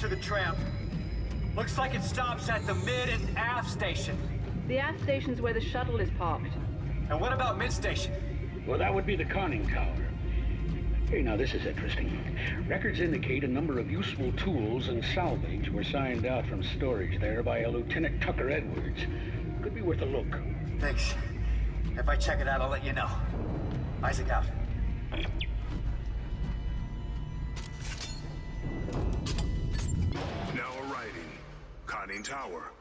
to the tram. Looks like it stops at the mid and aft station. The aft station's where the shuttle is parked. And what about mid station? Well, that would be the conning tower. Hey, now this is interesting. Records indicate a number of useful tools and salvage were signed out from storage there by a Lieutenant Tucker Edwards. Could be worth a look. Thanks. If I check it out, I'll let you know. Isaac out. Conning Tower.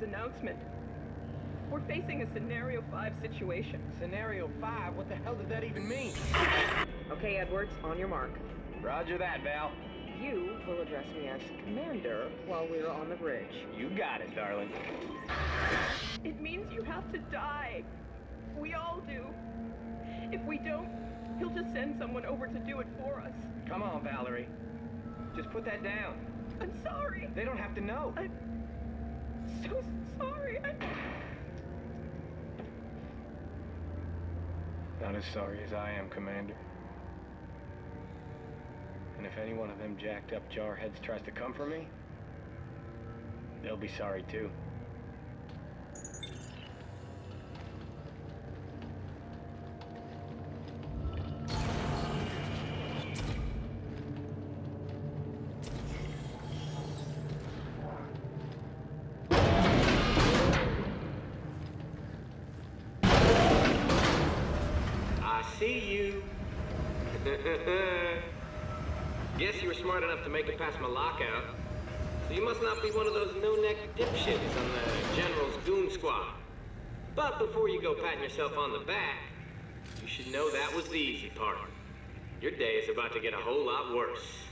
You heard Mahad's announcement. We're facing a Scenario 5 situation. Scenario 5? What the hell did that even mean? Okay, Edwards, on your mark. Roger that, Val. You will address me as Commander while we're on the bridge. You got it, darling. It means you have to die. We all do. If we don't, he'll just send someone over to do it for us. Come on, Valerie. Just put that down. I'm sorry. They don't have to know. I'm so sorry. I... Not as sorry as I am, Commander. And if any one of them jacked up jarheads tries to come for me, they'll be sorry too. See you. Guess you were smart enough to make it past my lockout. So you must not be one of those no-neck dipshits on the General's goon squad. But before you go patting yourself on the back, you should know that was the easy part. Your day is about to get a whole lot worse.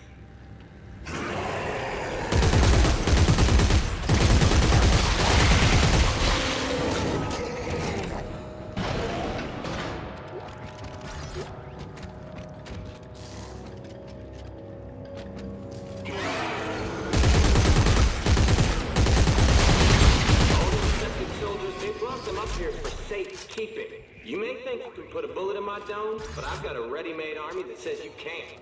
My dome, but I've got a ready-made army that says you can't.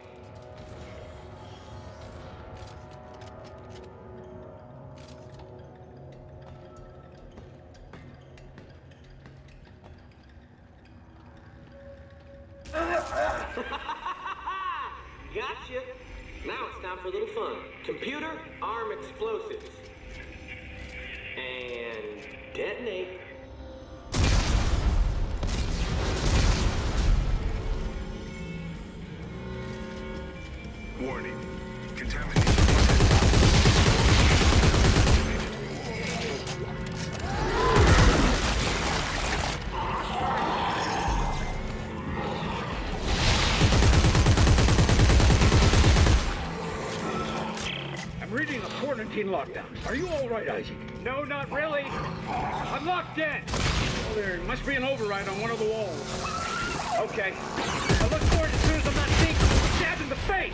Are you all right, Isaac? No, not really. I'm locked in. Well, there must be an override on one of the walls. Okay. I look for it as soon as I'm not being stabbed in the face.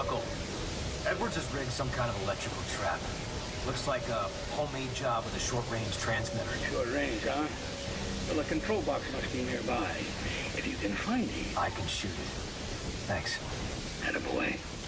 Buckell. Edwards has rigged some kind of electrical trap. Looks like a homemade job with a short-range transmitter. Short range, huh? Well, the control box must be nearby. If you can find it, I can shoot it. Thanks. attaboy. Try.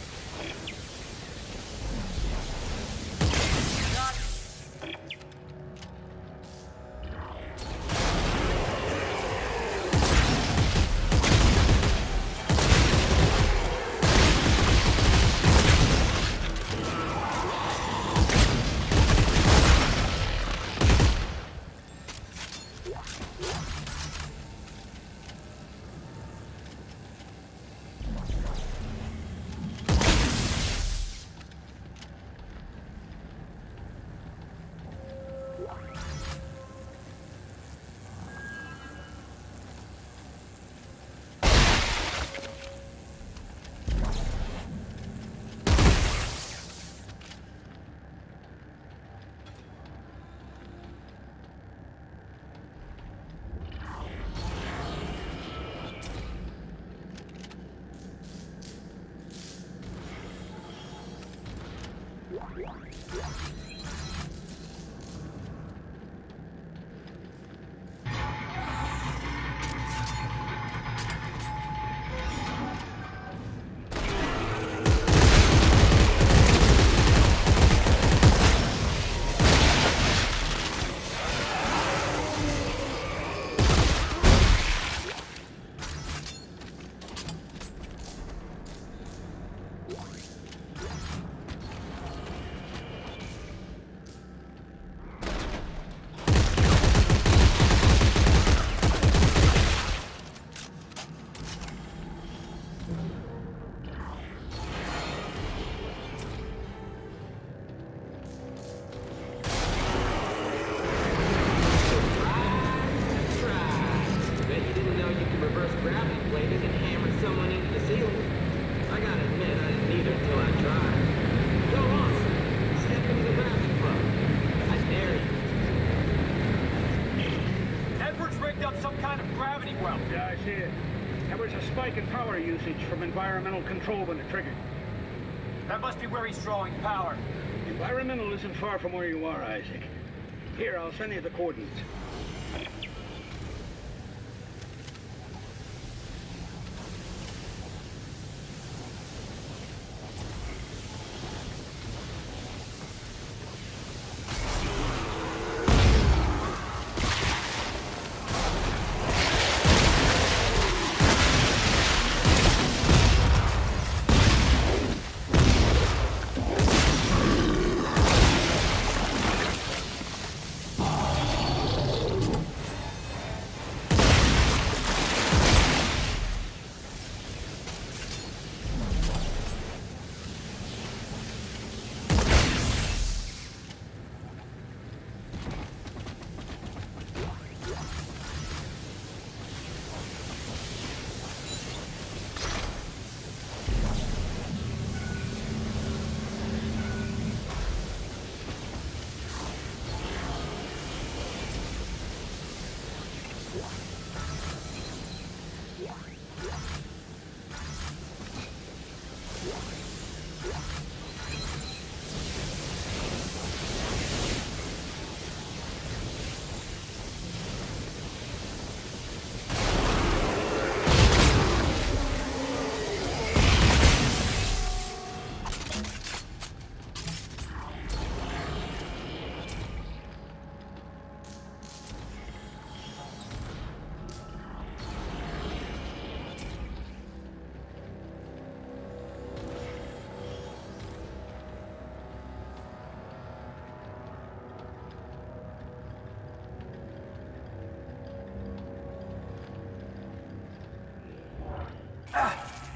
Environmental control when it triggered. That must be where he's drawing power. Environmental isn't far from where you are, Isaac. Here, I'll send you the coordinates.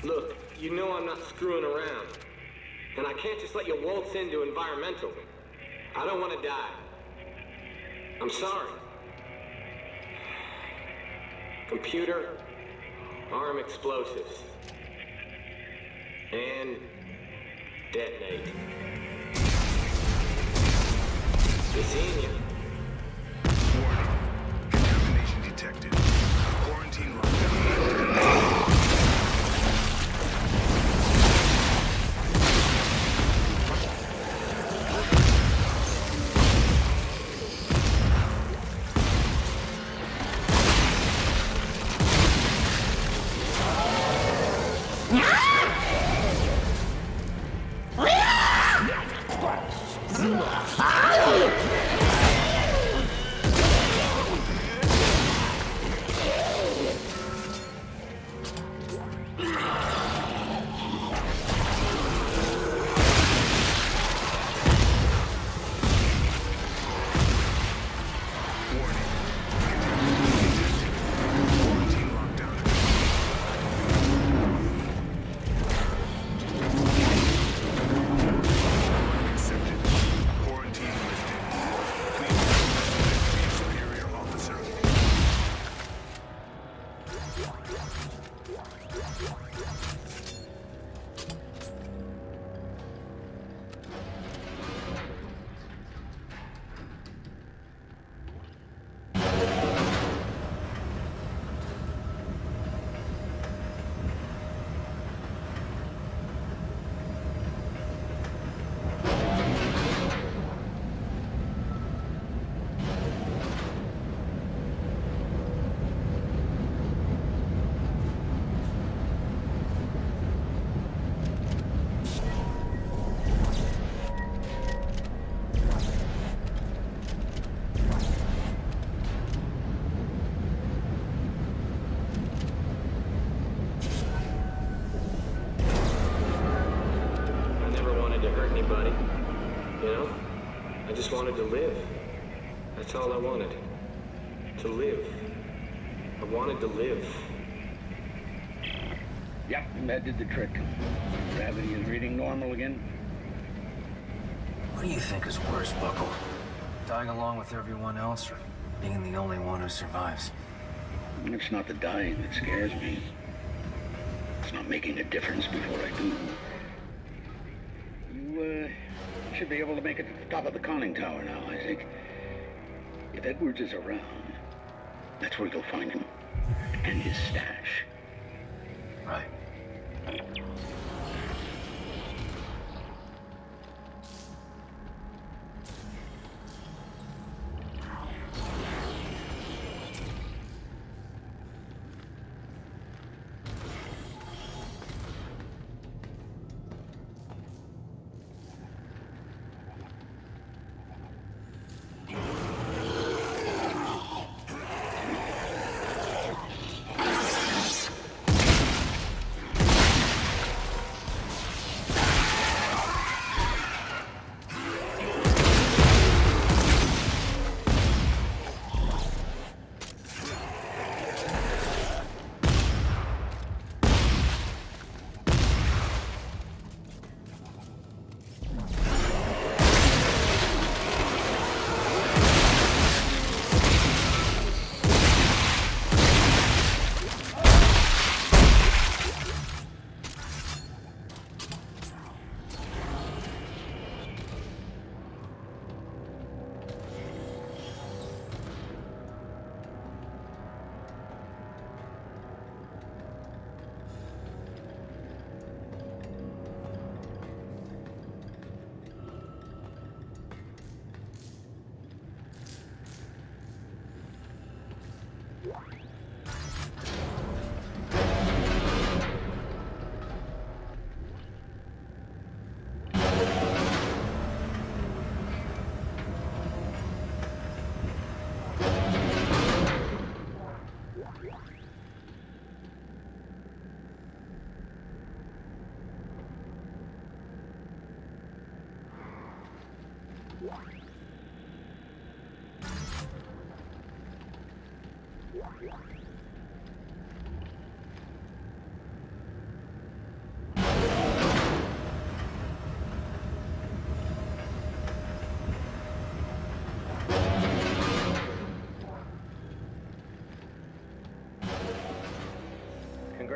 Look, you know I'm not screwing around. And I can't just let you waltz into environmental. I don't want to die. I'm sorry. Computer, arm explosives. And detonate. Seen you. Warning. Contamination detected. Quarantine lockdown. You know? I just wanted to live. That's all I wanted. To live. I wanted to live. Yep, that did the trick. Gravity is reading normal again. What do you think is worse, Buckell? Dying along with everyone else, or being the only one who survives? It's not the dying that scares me. It's not making a difference before I do. Should be able to make it to the top of the conning tower now, Isaac. If Edwards is around, that's where you'll find him. And his stash. Right.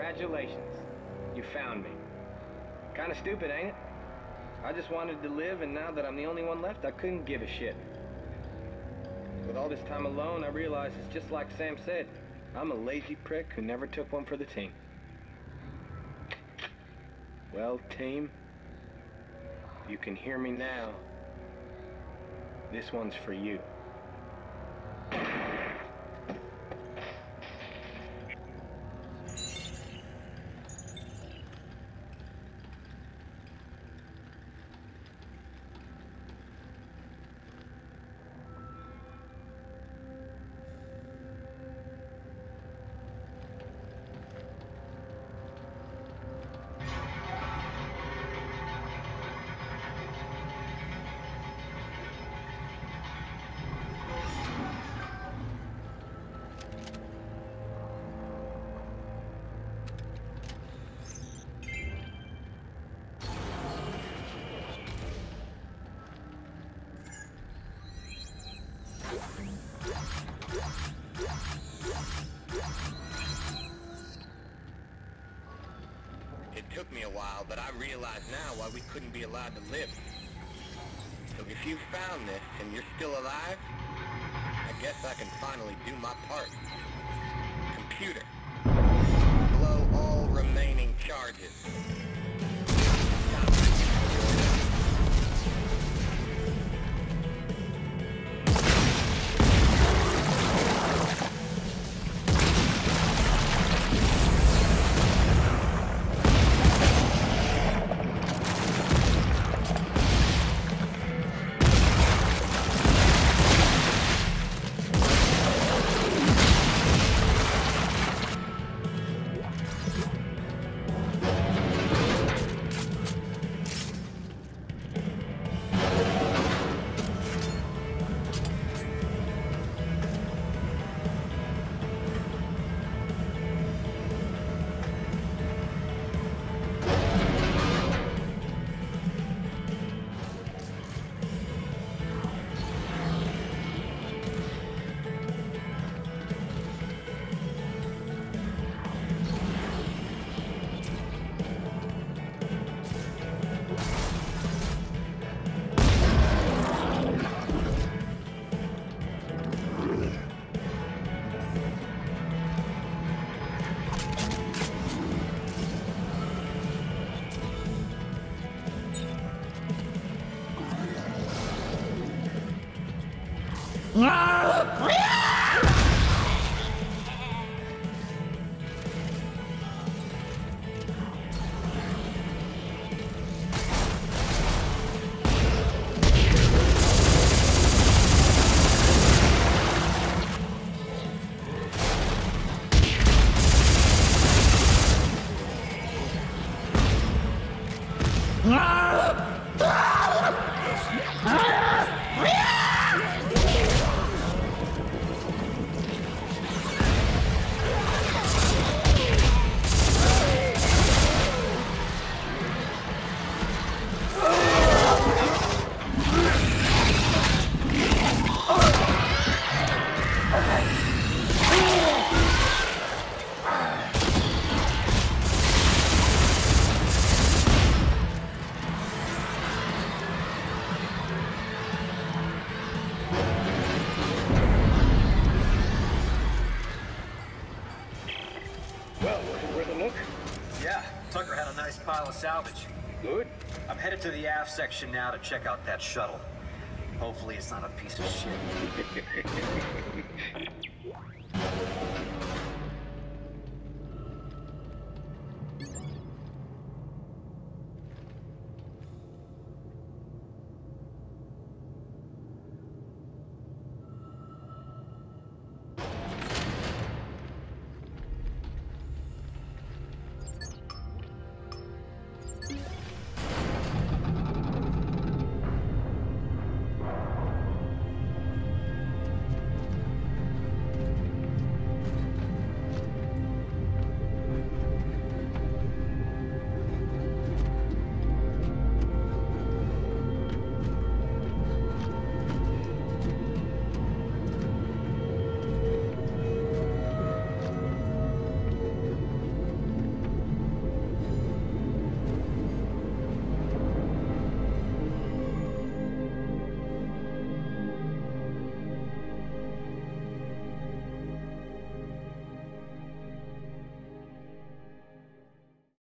Congratulations. You found me. Kinda stupid, ain't it? I just wanted to live, and now that I'm the only one left, I couldn't give a shit. With all this time alone, I realize it's just like Sam said. I'm a lazy prick who never took one for the team. Well, team, you can hear me now. This one's for you. Me a while, but I realize now why we couldn't be allowed to live. So if you found this and you're still alive, I guess I can finally do my part. Computer, blow all remaining charges. Well, pile of salvage. Good. I'm headed to the aft section now to check out that shuttle. Hopefully it's not a piece of shit.